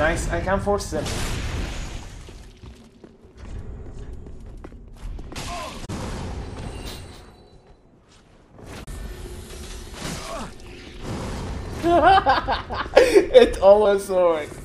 Nice, I can't force them. it always works.